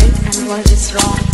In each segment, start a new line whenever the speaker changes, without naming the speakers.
right and what is wrong?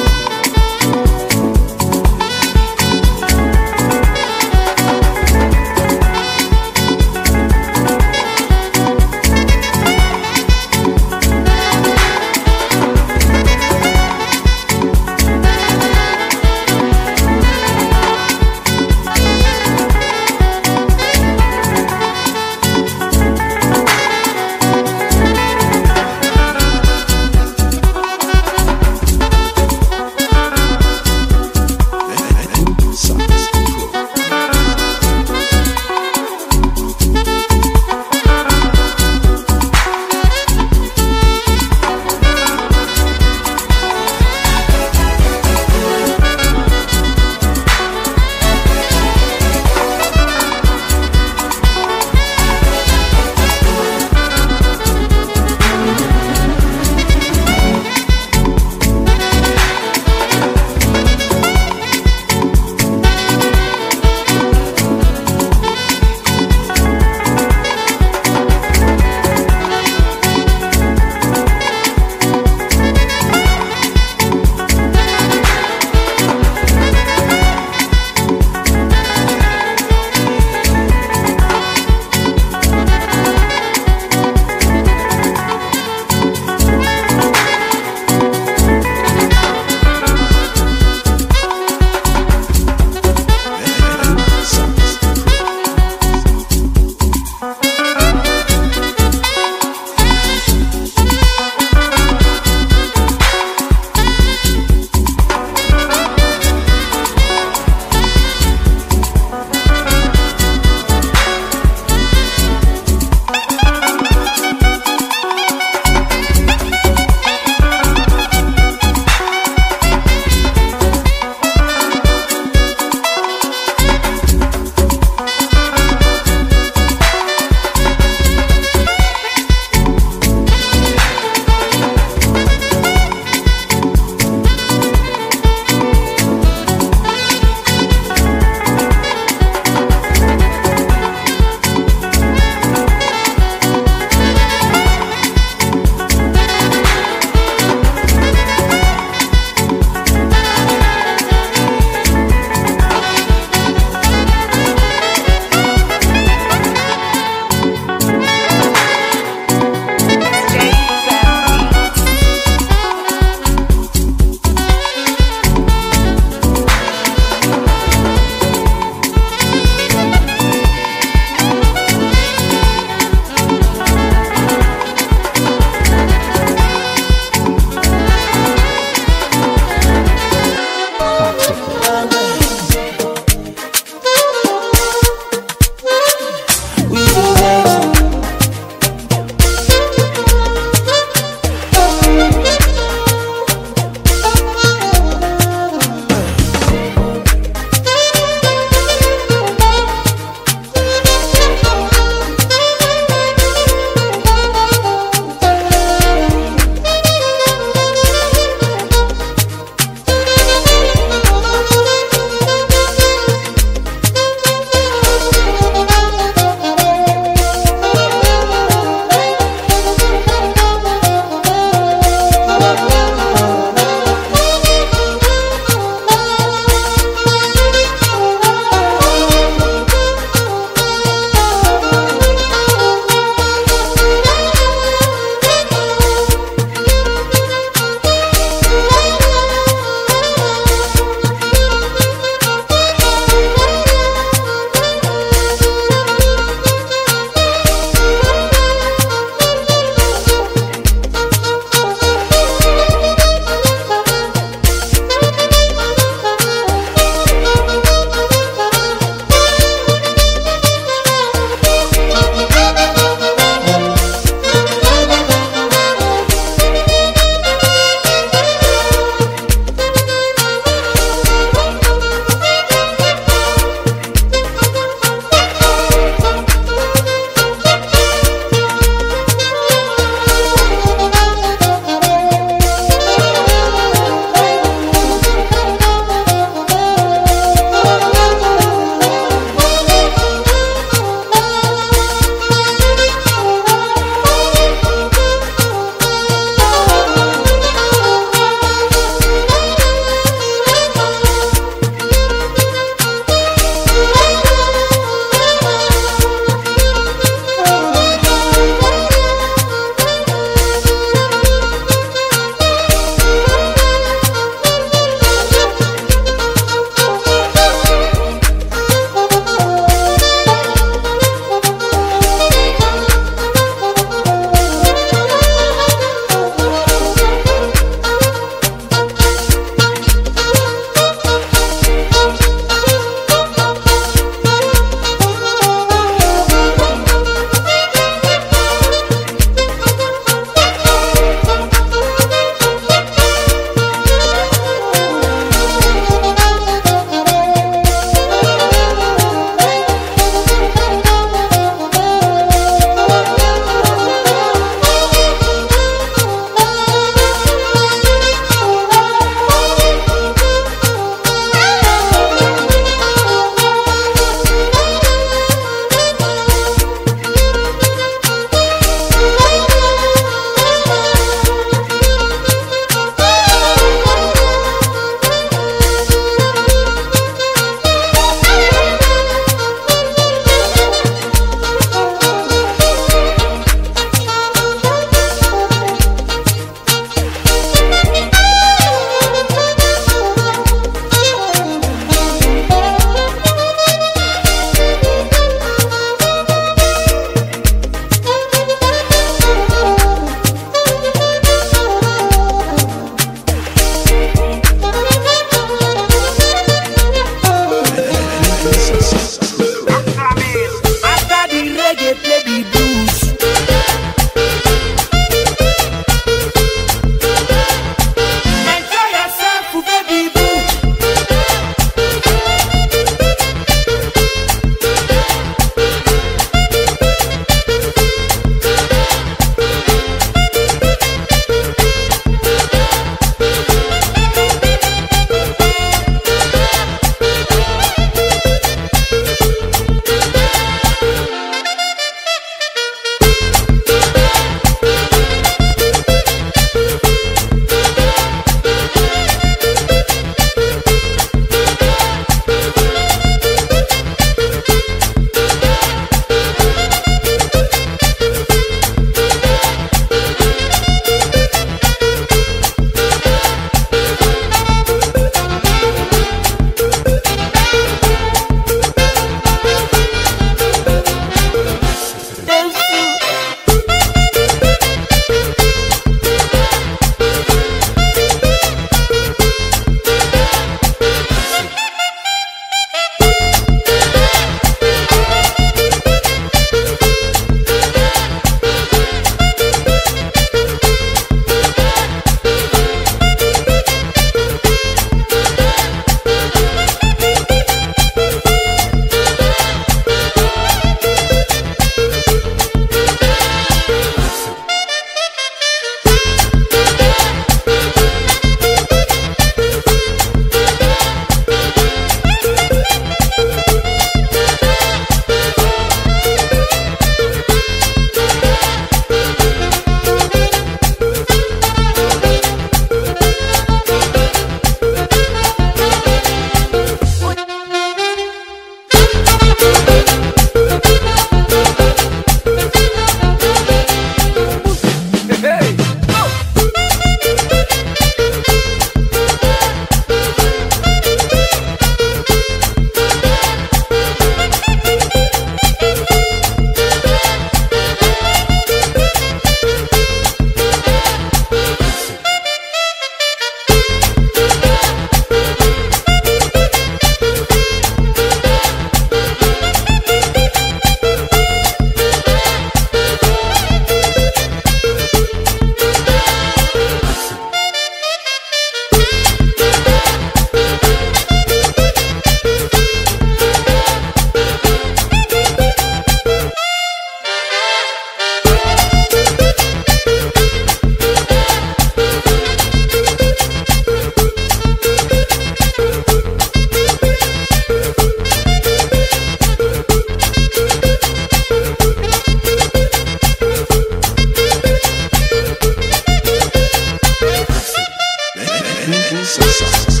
Jesus.